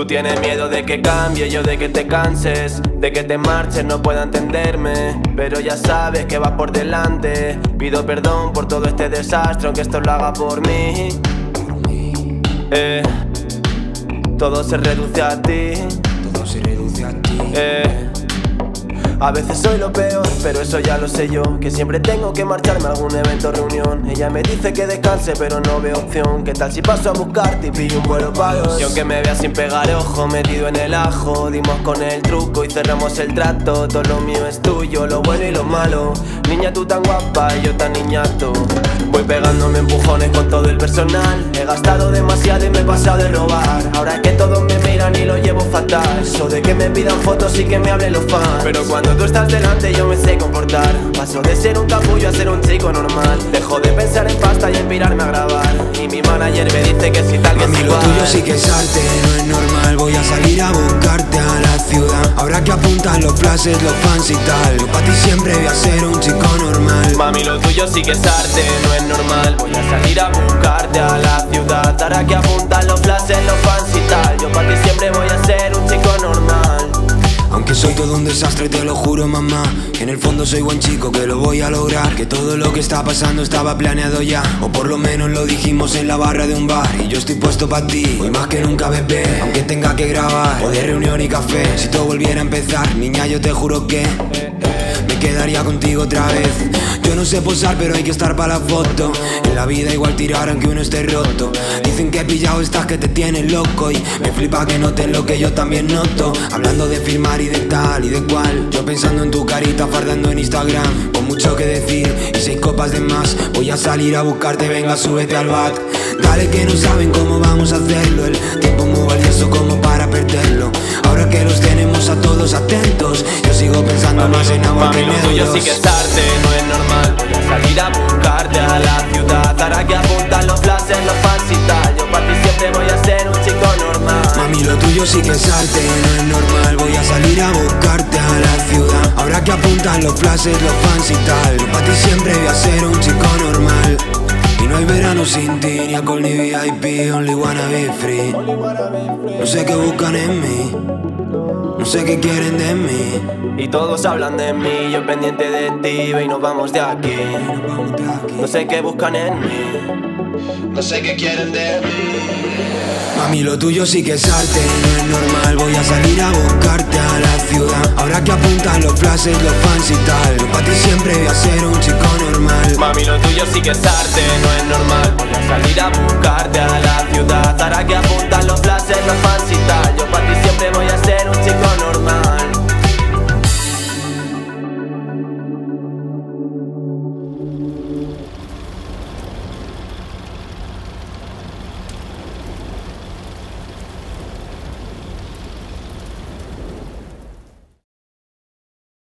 Tú tienes miedo de que cambie, yo de que te canses, de que te marches, no pueda entenderme. Pero ya sabes que vas por delante. Pido perdón por todo este desastre, aunque esto lo haga por mí. Eh, todo se reduce a ti. Todo se reduce a ti. Eh, a veces soy lo peor, pero eso ya lo sé yo Que siempre tengo que marcharme a algún evento o reunión. Ella me dice que descanse, pero no veo opción. ¿Qué tal si paso a buscarte y pillo un vuelo para dos? Y aunque me veas sin pegar ojo, metido en el ajo Dimos con el truco y cerramos el trato. Todo lo mío es tuyo, lo bueno y lo malo. Niña tú tan guapa y yo tan niñato Voy pegándome empujones con todo el personal. He gastado demasiado y me he pasado de robar fatal Eso de que me pidan fotos y que me hablen los fans. Pero cuando tú estás delante yo me sé comportar. Paso de ser un capullo a ser un chico normal. Dejo de pensar en pasta y en pirarme a grabar. Y mi manager me dice que si tal que es lo tuyo sí que es arte, no es normal. Voy a salir a buscarte a la ciudad. Ahora que apuntan los flashes, los fans y tal. Yo pa' ti siempre voy a ser un chico normal. Mami, lo tuyo sí que es arte, no es normal. Voy a salir a buscarte a la ciudad. Ahora que apuntan un desastre, te lo juro mamá. En el fondo soy buen chico, que lo voy a lograr. Que todo lo que está pasando estaba planeado ya. O por lo menos lo dijimos en la barra de un bar. Y yo estoy puesto para ti, hoy más que nunca bebé. Aunque tenga que grabar, o de reunión y café. Si todo volviera a empezar, niña yo te juro que quedaría contigo otra vez. Yo no sé posar pero hay que estar para la foto. En la vida igual tirar aunque uno esté roto. Dicen que pillado estás que te tienes loco Y me flipa que notes lo que yo también noto. Hablando de firmar y de tal y de cual. Yo pensando en tu carita fardando en Instagram. Con mucho que decir y seis copas de más. Voy a salir a buscarte, venga súbete al bat Dale que no saben cómo vamos a hacerlo. El tiempo muy valioso como para perderlo. Ahora que los tenemos a todos atentos Mami, lo tuyo sí que es arte, no es normal Voy a salir a buscarte a la ciudad. Ahora que apuntan los flashes, los fans y tal Yo para ti siempre voy a ser un chico normal. Mami, lo tuyo sí que es arte, no es normal. Voy a salir a buscarte a la ciudad. Ahora que apuntan los flashes, los fans y tal Yo pa' ti siempre voy a ser un chico normal Y no hay verano sin ti, ni alcohol ni VIP Only wanna be free. No sé qué buscan en mí No sé qué quieren de mí. Y todos hablan de mí, yo pendiente de ti Ve y nos vamos de aquí. No sé qué buscan en mí No sé qué quieren de mí. Mami, lo tuyo sí que es arte, no es normal Voy a salir a buscarte Ahora que apuntas los flashes, los fans y tal. Pa' ti siempre voy a ser un chico normal. Mami, lo tuyo sí que es arte, no es normal. Voy a salir a buscarte a la ciudad. Ahora que apuntas los flashes, los fans y tal.